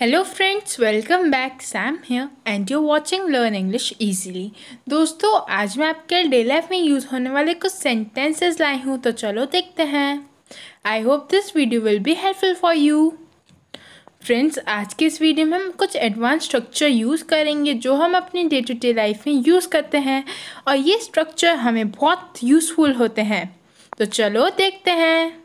Hello friends welcome back Sam here and you watching learn English easily दोस्तों, आज मैं आपके डे लाइफ में यूज़ होने वाले कुछ सेंटेंसेस लाई हूँ तो चलो देखते हैं। I hope this video will be helpful for you friends आज के इस वीडियो में हम कुछ एडवांस स्ट्रक्चर यूज़ करेंगे, जो हम अपनी डे टू डे लाइफ में यूज़ करते हैं, और ये स्ट्रक्चर हमें बहुत यूज़फुल होते हैं। तो चलो देखते हैं।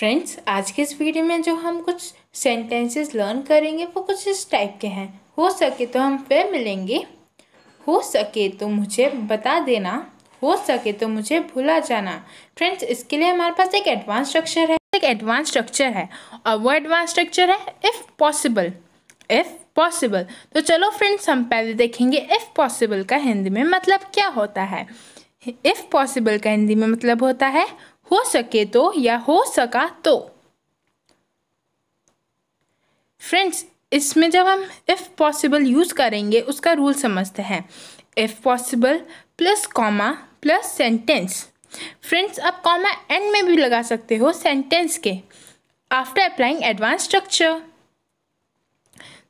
फ्रेंड्स आज के इस वीडियो में जो हम कुछ सेंटेंसेस लर्न करेंगे, वो कुछ इस टाइप के हैं। हो सके तो हम फिर मिलेंगे। हो सके तो मुझे बता देना। हो सके तो मुझे भुला जाना। फ्रेंड्स इसके लिए हमारे पास एक एडवांस स्ट्रक्चर है। एक एडवांस स्ट्रक्चर है। और वो एडवांस स्ट्रक्चर है इफ़ पॉसिबल इफ़ पॉसिबल तो चलो फ्रेंड्स हम पहले देखेंगे इफ़ पॉसिबल का हिंदी में मतलब क्या होता है। इफ़ पॉसिबल का हिंदी में मतलब होता है हो सके तो या हो सका तो। फ्रेंड्स इसमें जब हम इफ़ पॉसिबल यूज़ करेंगे, उसका रूल समझते हैं। If possible plus comma plus sentence friends आप कॉमा एंड में भी लगा सकते हो सेंटेंस के आफ्टर अप्लाइंग एडवांस स्ट्रक्चर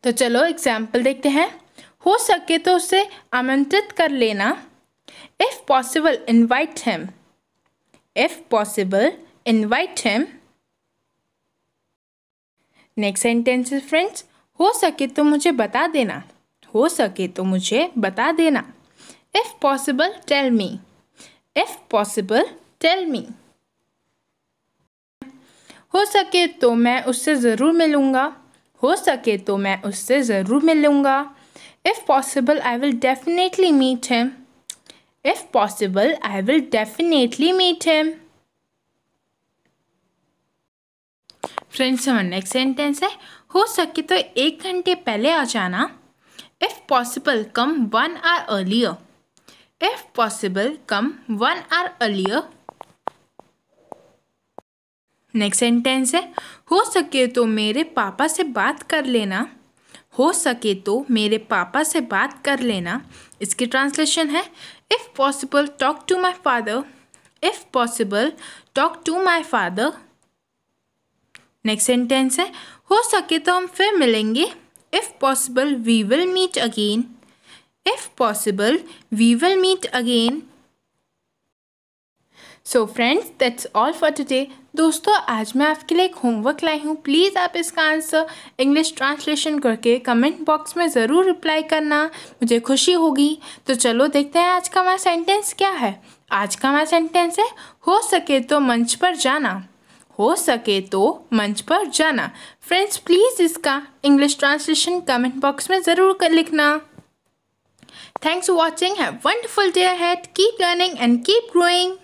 तो चलो एग्ज़ाम्पल देखते हैं। हो सके तो उसे आमंत्रित कर लेना। If possible invite him if possible, invite him. Next sentence friends हो सके तो मुझे बता देना हो सके तो मुझे बता देना if possible tell me if possible tell me हो सके तो मैं उससे ज़रूर मिलूँगा हो सके तो मैं उससे ज़रूर मिलूँगा if possible I will definitely meet him If possible, I will definitely meet him. Friends हमारा नेक्स्ट सेंटेंस है। हो सके तो एक घंटे पहले आ जाना। If possible come one hour earlier if possible come one hour earlier next sentence है। हो सके तो मेरे पापा से बात कर लेना। हो सके तो मेरे पापा से बात कर लेना। इसकी ट्रांसलेशन है if possible talk to my father if possible talk to my father next sentence है हो सके तो हम फिर मिलेंगे if possible we will meet again if possible we will meet again so friends that's all for today दोस्तों, आज मैं आपके लिए एक होमवर्क लाई हूँ। प्लीज़ आप इसका आंसर इंग्लिश ट्रांसलेशन करके कमेंट बॉक्स में ज़रूर रिप्लाई करना। मुझे खुशी होगी। तो चलो देखते हैं आज का हमारा सेंटेंस क्या है। आज का हमारा सेंटेंस है, हो सके तो मंच पर जाना। हो सके तो मंच पर जाना। फ्रेंड्स प्लीज़ इसका इंग्लिश ट्रांसलेशन कमेंट बॉक्स में ज़रूर कर लिखना। Thanks for watching have wonderful day had keep learning and keep growing